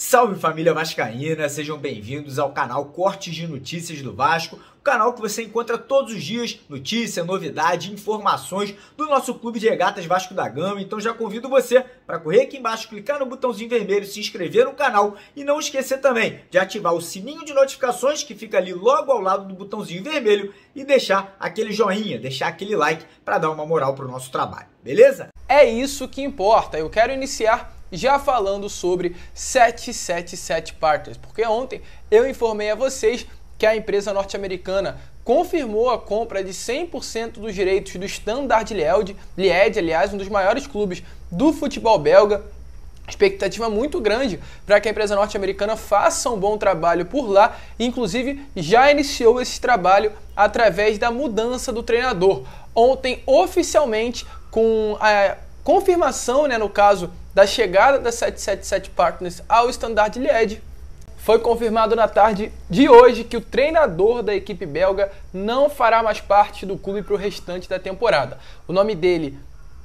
Salve família Vascaína, sejam bem-vindos ao canal Cortes de Notícias do Vasco, o canal que você encontra todos os dias notícia, novidade, informações do nosso clube de regatas Vasco da Gama. Então já convido você para correr aqui embaixo, clicar no botãozinho vermelho, se inscrever no canal e não esquecer também de ativar o sininho de notificações que fica ali logo ao lado do botãozinho vermelho e deixar aquele joinha, deixar aquele like para dar uma moral para o nosso trabalho, beleza? É isso que importa. Eu quero iniciar já falando sobre 777 Partners, porque ontem eu informei a vocês que a empresa norte-americana confirmou a compra de 100% dos direitos do Standard Liège, Liège, aliás, um dos maiores clubes do futebol belga. Expectativa muito grande para que a empresa norte-americana faça um bom trabalho por lá, inclusive já iniciou esse trabalho através da mudança do treinador. Ontem, oficialmente, com a confirmação, né, no caso da chegada da 777 Partners ao Standard Liège, foi confirmado na tarde de hoje que o treinador da equipe belga não fará mais parte do clube para o restante da temporada. O nome dele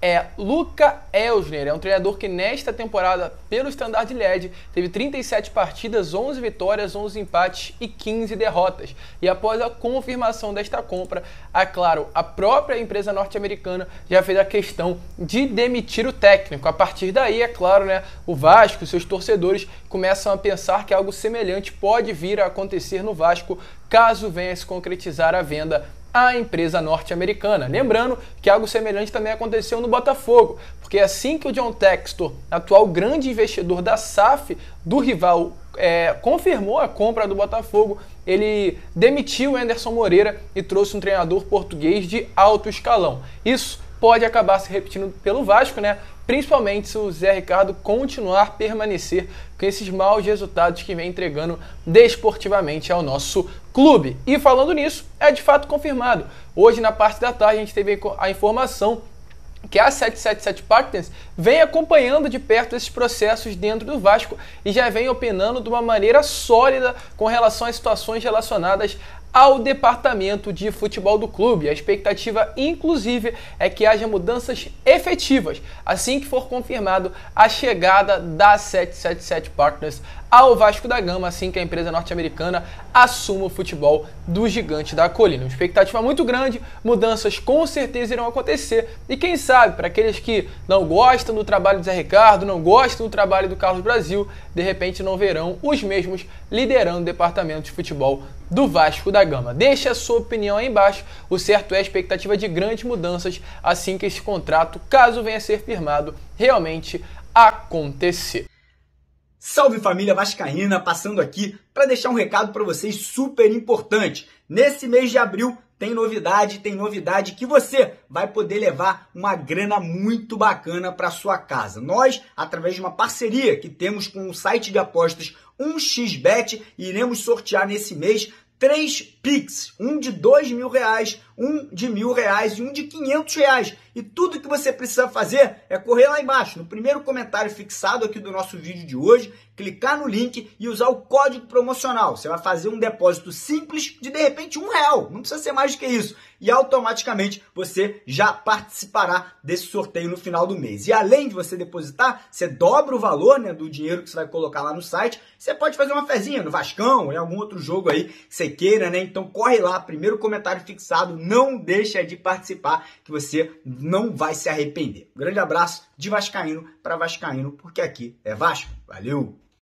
é Luca Elsner, é um treinador que nesta temporada pelo Standard Liège teve 37 partidas, 11 vitórias, 11 empates e 15 derrotas. E após a confirmação desta compra, é claro, a própria empresa norte-americana já fez a questão de demitir o técnico. A partir daí, é claro, né, o Vasco, seus torcedores começam a pensar que algo semelhante pode vir a acontecer no Vasco caso venha se concretizar a venda a empresa norte-americana. Lembrando que algo semelhante também aconteceu no Botafogo, porque assim que o John Textor, atual grande investidor da SAF do rival, é, confirmou a compra do Botafogo, ele demitiu o Anderson Moreira e trouxe um treinador português de alto escalão. Isso pode acabar se repetindo pelo Vasco, né? Principalmente se o Zé Ricardo continuar permanecer com esses maus resultados que vem entregando desportivamente ao nosso clube. E falando nisso, é de fato confirmado. Hoje, na parte da tarde, a gente teve a informação que a 777 Partners vem acompanhando de perto esses processos dentro do Vasco e já vem opinando de uma maneira sólida com relação às situações relacionadas ao departamento de futebol do clube. A expectativa, inclusive, é que haja mudanças efetivas assim que for confirmado a chegada da 777 Partners ao Vasco da Gama, assim que a empresa norte-americana assuma o futebol do gigante da colina. Uma expectativa muito grande, mudanças com certeza irão acontecer. E quem sabe, para aqueles que não gostam do trabalho do Zé Ricardo, não gostam do trabalho do Carlos Brasil, de repente não verão os mesmos liderando o departamento de futebol do Vasco da Gama. Deixe a sua opinião aí embaixo. O certo é a expectativa de grandes mudanças assim que esse contrato, caso venha a ser firmado, realmente acontecer. Salve família vascaína, passando aqui para deixar um recado para vocês super importante. Nesse mês de abril tem novidade, tem novidade que você vai poder levar uma grana muito bacana para sua casa. Nós, através de uma parceria que temos com o site de apostas 1xBet, iremos sortear nesse mês três Pix, um de dois mil reais, um de mil reais e um de quinhentos reais. E tudo que você precisa fazer é correr lá embaixo, no primeiro comentário fixado aqui do nosso vídeo de hoje, clicar no link e usar o código promocional. Você vai fazer um depósito simples de de repente um real, não precisa ser mais do que isso. E automaticamente você já participará desse sorteio no final do mês. E além de você depositar, você dobra o valor né, do dinheiro que você vai colocar lá no site. Você pode fazer uma fezinha no Vascão, em algum outro jogo aí que você queira, né? Então corre lá, primeiro comentário fixado, não deixa de participar que você não vai se arrepender. Um grande abraço de Vascaíno para Vascaíno, porque aqui é Vasco. Valeu!